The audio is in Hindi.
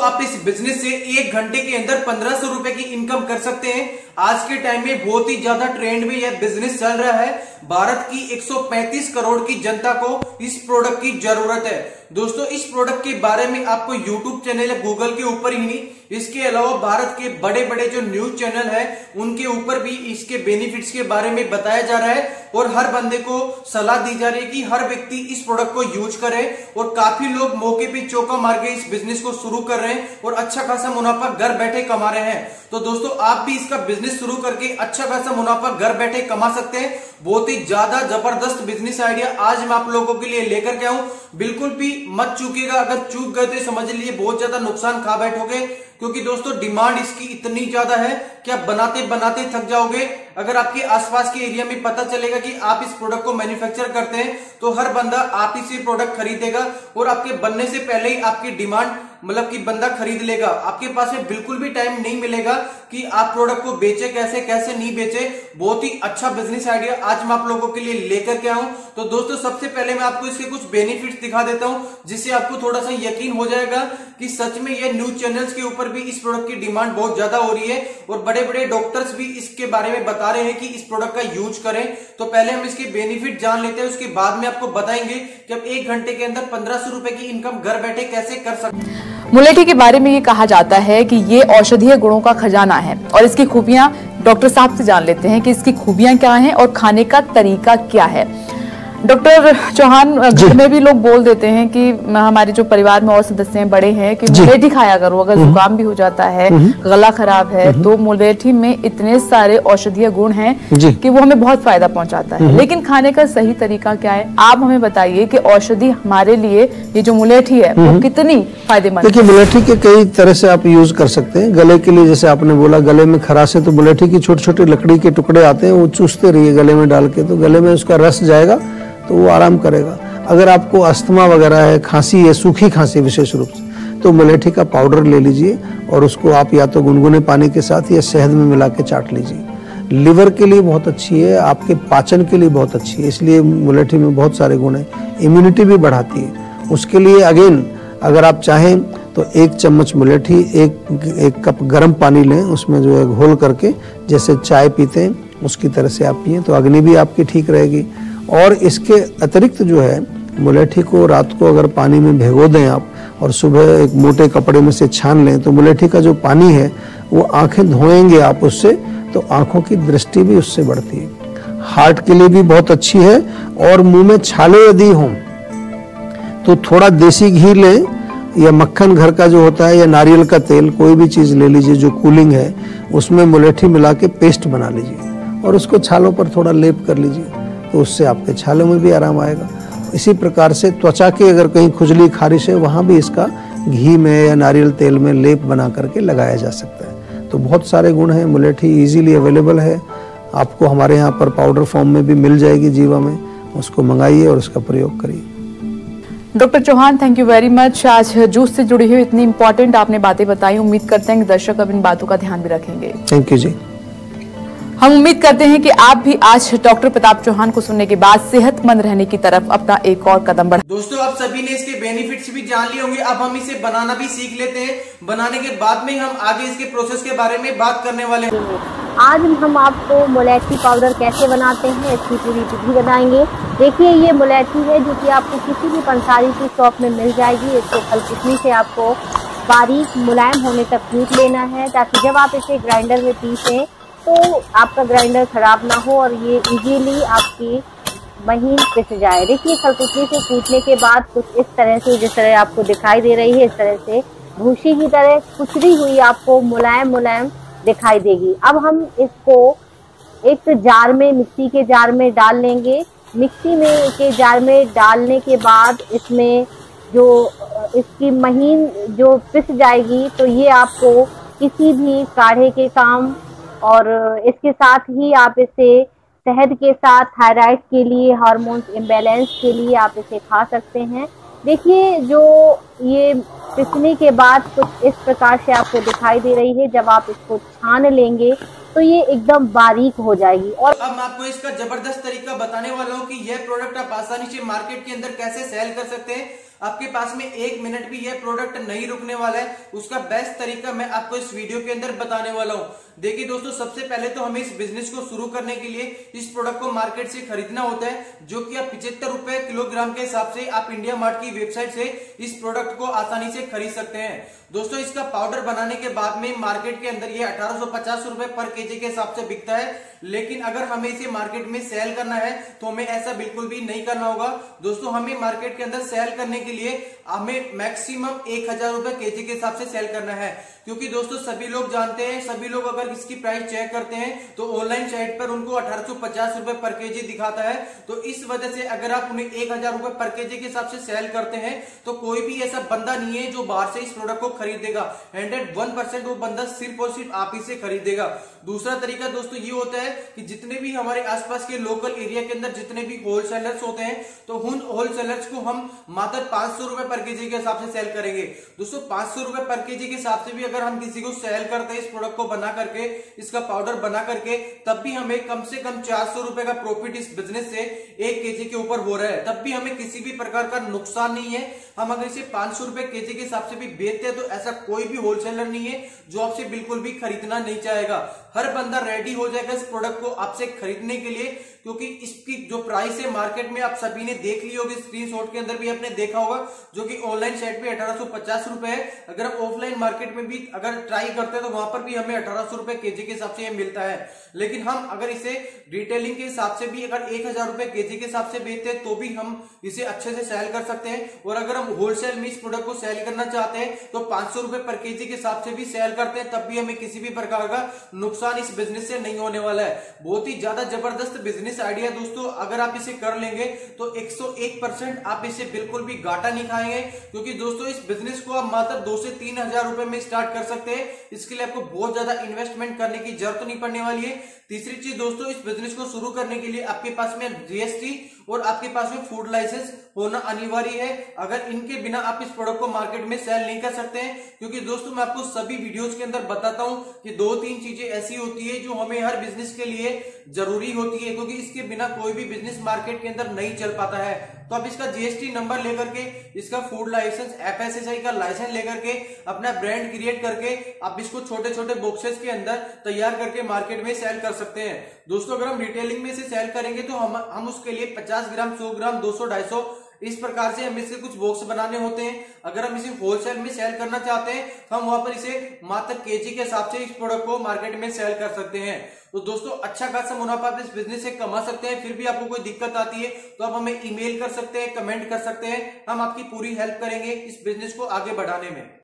आप इस बिज़नेस से एक घंटे के अंदर पंद्रह सौ रुपए की इनकम कर सकते हैं। आज के टाइम में बहुत ही ज़्यादा ट्रेंड में यह बिज़नेस चल रहा है। भारत की 135 करोड़ की जनता को इस प्रोडक्ट की ज़रूरत है। दोस्तों, इस प्रोडक्ट के बारे में आपको यूट्यूब चैनल है गूगल के ऊपर ही नहीं, इसके अलावा भारत के बड़े बड़े जो न्यूज़ चैनल है, उनके ऊपर भी इसके बेनिफिट्स के बारे में बताया जा रहा है और हर बंदे को सलाह दी जा रही है कि हर व्यक्ति इस प्रोडक्ट को यूज़ करे और काफ़ी लोग मौके पे चौका मार के इस बिज़नेस को शुरू कर रहे हैं और अच्छा खासा मुनाफा घर बैठे कमा रहे हैं। तो दोस्तों, आप भी इसका बिज़नेस शुरू करके अच्छा खासा मुनाफा घर बैठे कमा सकते हैं। बहुत ही ज़्यादा ज़बरदस्त बिज़नेस आइडिया आज मैं आप लोगों के लिए लेकर के आऊँ। बिल्कुल भी मत चूकेगा। अगर चूक गए तो समझ लीजिए बहुत ज़्यादा नुकसान खा बैठोगे। क्योंकि दोस्तों डिमांड इसकी इतनी ज़्यादा है कि आप बनाते बनाते थक जाओगे। अगर आपके आसपास के एरिया में पता चलेगा कि आप इस प्रोडक्ट को मैन्युफैक्चर करते हैं तो हर बंदा आप ही से प्रोडक्ट खरीदेगा और आपके बनने से पहले ही आपकी डिमांड मतलब कि बंदा खरीद लेगा। आपके पास में बिल्कुल भी टाइम नहीं मिलेगा कि आप प्रोडक्ट को बेचे कैसे कैसे नहीं बेचे। बहुत ही अच्छा बिज़नेस आइडिया आज मैं आप लोगों के लिए लेकर के आऊँ। तो दोस्तों, सबसे पहले मैं आपको इसके कुछ बेनिफिट्स दिखा देता हूँ, जिससे आपको थोड़ा सा यकीन हो जाएगा कि सच में ये न्यूज़ चैनल्स के ऊपर भी इस प्रोडक्ट की डिमांड बहुत ज़्यादा हो रही है और बड़े बड़े डॉक्टर्स भी इसके बारे में बता रहे हैं कि इस प्रोडक्ट का यूज़ करें। तो पहले हम इसके बेनिफिट जान लेते हैं, उसके बाद में आपको बताएँगे कि आप एक घंटे के अंदर पंद्रह सौ रुपए की इनकम घर बैठे कैसे कर सकते मुलेठी के बारे में ये कहा जाता है कि ये औषधीय गुणों का खजाना है और इसकी खूबियाँ डॉक्टर साहब से जान लेते हैं कि इसकी खूबियाँ क्या हैं और खाने का तरीका क्या है। डॉक्टर चौहान घर में भी लोग बोल देते हैं कि हमारे जो परिवार में और सदस्य हैं बड़े हैं कि मुलेठी खाया करो अगर हम्म। जुकाम भी हो जाता है हम्म। गला खराब है हम्म। तो मुलेठी में इतने सारे औषधीय गुण हैं। कि वो हमें बहुत फ़ायदा पहुंचाता है लेकिन खाने का सही तरीका क्या है आप हमें बताइए कि औषधि हमारे लिए ये जो मुलेठी है वो कितनी फ़ायदेमंद देखिए मुलेठी के कई तरह से आप यूज़ कर सकते हैं गले के लिए जैसे आपने बोला गले में खराश है तो मुलेठी की छोटी छोटी लकड़ी के टुकड़े आते हैं वो चूसते रहिए गले में डाल के तो गले में उसका रस जाएगा तो वो आराम करेगा। अगर आपको अस्थमा वगैरह है, खांसी है, सूखी खांसी विशेष रूप से तो मुलेठी का पाउडर ले लीजिए और उसको आप या तो गुनगुने पानी के साथ या शहद में मिला के चाट लीजिए। लिवर के लिए बहुत अच्छी है, आपके पाचन के लिए बहुत अच्छी है, इसलिए मुलेठी में बहुत सारे गुण हैं। इम्यूनिटी भी बढ़ाती है। उसके लिए अगेन, अगर आप चाहें तो एक चम्मच मुलेठी, एक एक कप गर्म पानी लें, उसमें जो है घोल करके, जैसे चाय पीते हैं, उसकी तरह से आप पिए तो अग्नि भी आपकी ठीक रहेगी। और इसके अतिरिक्त जो है, मुलेठी को रात को अगर पानी में भिगो दें आप और सुबह एक मोटे कपड़े में से छान लें तो मुलेठी का जो पानी है, वो आँखें धोएँगे आप उससे तो आँखों की दृष्टि भी उससे बढ़ती है। हार्ट के लिए भी बहुत अच्छी है और मुँह में छाले यदि हों तो थोड़ा देसी घी लें, या मक्खन घर का जो होता है, या नारियल का तेल, कोई भी चीज़ ले लीजिए जो कूलिंग है, उसमें मुलेठी मिला के पेस्ट बना लीजिए और उसको छालों पर थोड़ा लेप कर लीजिए। तो उससे आपके छालों में भी आराम आएगा। इसी प्रकार से त्वचा की अगर कहीं खुजली खारिश है वहाँ भी इसका घी में या नारियल तेल में लेप बना करके लगाया जा सकता है। तो बहुत सारे गुण हैं मुलेठी इजीली अवेलेबल है। आपको हमारे यहाँ पर पाउडर फॉर्म में भी मिल जाएगी जीवा में। उसको मंगाइए और उसका प्रयोग करिए। Doctor Chauhan thank you very much आज जूस से जुड़ी हुई इतनी इंपॉर्टेंट आपने बातें बताई। उम्मीद करते हैं कि दर्शक अब इन बातों का ध्यान भी रखेंगे। थैंक यू जी। हम उम्मीद करते हैं कि आप भी आज डॉक्टर प्रताप चौहान को सुनने के बाद सेहतमंद रहने की तरफ़ अपना एक और कदम बढ़ा दोस्तों आप सभी ने इसके बेनिफिट्स भी जान लिए होंगे। अब हम इसे बनाना भी सीख लेते हैं। बनाने के बाद में हम आगे इसके प्रोसेस के बारे में बात करने वाले हैं। आज हम आपको मोलैठी पाउडर कैसे बनाते हैं इसकी पूरी विधि बताएँगे। देखिए ये मोलैठी है जो कि आपको किसी भी पंसारी की शॉप में मिल जाएगी। इसको खलकुटनी से आपको बारीक मुलायम होने तक कूट लेना है ताकि जब आप इसे ग्राइंडर में पीसें तो आपका ग्राइंडर खराब ना हो और ये इजीली आपकी महीन पिस जाए। देखिए खलकुटनी से कूटने के बाद कुछ इस तरह से, जिस तरह आपको दिखाई दे रही है, इस तरह से भूसी की तरह कुचरी हुई आपको मुलायम मुलायम दिखाई देगी। अब हम इसको एक जार में, मिक्सी के जार में डाल लेंगे। मिक्सी में, के जार में डालने के बाद इसमें जो, इसकी महीन जो पिस जाएगी तो ये आपको किसी भी काढ़े के काम और इसके साथ ही आप इसे शहद के साथ थायराइड के लिए हार्मोन्स इम्बेलेंस के लिए आप इसे खा सकते हैं। देखिए, जो ये पिसने के बाद कुछ इस प्रकार से आपको दिखाई दे रही है, जब आप इसको छान लेंगे तो ये एकदम बारीक हो जाएगी और अब मैं आपको इसका ज़बरदस्त तरीका बताने वाला हूँ कि यह प्रोडक्ट आप आसानी से मार्केट के अंदर कैसे सेल कर सकते हैं। आपके पास में एक मिनट भी यह प्रोडक्ट नहीं रुकने वाला है। उसका बेस्ट तरीका मैं आपको इस वीडियो के अंदर बताने वाला हूँ। देखिए दोस्तों, सबसे पहले तो हमें इस बिज़नेस को शुरू करने के लिए इस प्रोडक्ट को मार्केट से खरीदना होता है, जो कि आप पिछहत्तर रुपए किलोग्राम के हिसाब से आप इंडिया मार्ट की वेबसाइट से इस प्रोडक्ट को आसानी से खरीद सकते हैं। दोस्तों, इसका पाउडर बनाने के बाद में मार्केट के अंदर ये अठारह रुपए पर केजी के हिसाब से बिकता है। लेकिन अगर हमें इसे मार्केट में सेल करना है तो हमें ऐसा बिल्कुल भी नहीं करना होगा। दोस्तों, हमें मार्केट के अंदर सेल करने के लिए हमें मैक्सिमम एक हज़ार रुपए केजी के हिसाब से सेल करना है। क्योंकि दोस्तों, सभी लोग जानते हैं, सभी लोग अगर इसकी प्राइस चेक करते हैं तो ऑनलाइन साइट पर उनको अठारह रुपए पर केजी दिखाता है। तो इस वजह से अगर आप उन्हें एक हज़ार रुपए पर केजी के हिसाब से सेल करते हैं तो कोई भी ऐसा बंदा नहीं है जो बाहर से इस प्रोडक्ट को खरीदेगा। हंड्रेड वन परसेंट वो बंदा सिर्फ़ और सिर्फ़ आप ही से खरीदेगा। दूसरा तरीका दोस्तों ये होता है कि जितने भी हमारे आसपास के लोकल एरिया के अंदर जितने भी होलसेलर्स होते हैं तो उन होलसेलर्स को हम मात्र पाँच सौ रुपए पर केजी के हिसाब से सेल करेंगे। दोस्तों, पाँच सौ रुपए पर केजी के हिसाब से भी अगर हम किसी को सेल करते हैं इस प्रोडक्ट को बना करके, इसका पाउडर बना करके, तब भी हमें कम से कम चार सौ रुपए का प्रॉफिट इस बिज़नेस से एक केजी के ऊपर हो रहा है। तब भी हमें किसी भी प्रकार का नुकसान नहीं है। हम अगर इसे पाँच सौ रुपए के जी के हिसाब से भी बेचते हैं तो ऐसा कोई भी होलसेलर नहीं है जो आपसे बिल्कुल भी खरीदना नहीं चाहेगा। हर बंदा रेडी हो जाएगा इस प्रोडक्ट को आपसे खरीदने के लिए, क्योंकि इसकी जो प्राइस है मार्केट में आप सभी ने देख ली होगी स्क्रीनशॉट के अंदर भी आपने देखा होगा, जो कि ऑनलाइन साइट पे अठारह रुपए है। अगर आप ऑफलाइन मार्केट में भी अगर ट्राई करते हैं तो वहाँ पर भी हमें अठारह रुपए केजी के हिसाब से ये मिलता है। लेकिन हम अगर इसे रिटेलिंग के हिसाब से भी अगर एक हज़ार रुपए केजी के हिसाब से बेचते हैं तो भी हम इसे अच्छे से सेल कर सकते हैं। और अगर हम होलसेल में इस प्रोडक्ट को सेल करना चाहते हैं तो पाँच सौ रुपए पर केजी के हिसाब से भी सेल करते हैं, तब भी हमें किसी भी प्रकार का नुकसान इस बिज़नेस से नहीं होने वाला है। बहुत ही ज़्यादा ज़बरदस्त बिज़नेस आइडिया दोस्तों। अगर आप इसे कर लेंगे तो 101 परसेंट आप इसे बिल्कुल भी घाटा नहीं खाएँगे। क्योंकि दोस्तों, इस बिज़नेस को आप मात्र दो से तीन हज़ार रुपए में स्टार्ट कर सकते हैं। इसके लिए आपको बहुत ज़्यादा इन्वेस्टमेंट करने की ज़रूरत नहीं पड़ने वाली है। तीसरी चीज़ दोस्तों, इस बिज़नेस को शुरू करने के लिए आपके पास में जीएसटी और आपके पास में फ़ूड लाइसेंस होना अनिवार्य है। अगर इनके बिना आप इस प्रोडक्ट को मार्केट में सेल नहीं कर सकते हैं, क्योंकि दोस्तों मैं आपको सभी वीडियोस के अंदर बताता हूँ कि दो तीन चीज़ें ऐसी होती है जो हमें हर बिज़नेस के लिए ज़रूरी होती है, क्योंकि इसके बिना कोई भी बिज़नेस मार्केट के अंदर नहीं चल पाता है। तो आप इसका जीएसटी नंबर लेकर के, इसका फ़ूड लाइसेंस एफएसएसआई का लाइसेंस लेकर के, अपना ब्रांड क्रिएट करके, आप इसको छोटे छोटे बॉक्सेस के अंदर तैयार करके मार्केट में सेल कर सकते हैं। दोस्तों, अगर हम रिटेलिंग में से सेल करेंगे तो हम हम उसके लिए 50 ग्राम 100 ग्राम 200 250 इस प्रकार से हमें इसके कुछ बॉक्स बनाने होते हैं। अगर हम इसे होलसेल में सेल करना चाहते हैं तो हम वहाँ पर इसे मात्र केजी के हिसाब से इस प्रोडक्ट को मार्केट में सेल कर सकते हैं। तो दोस्तों अच्छा खासा मुनाफा आप इस बिज़नेस से कमा सकते हैं, फिर भी आपको कोई दिक्कत आती है तो आप हमें ईमेल कर सकते हैं कमेंट कर सकते हैं। हम आपकी पूरी हेल्प करेंगे इस बिज़नेस को आगे बढ़ाने में।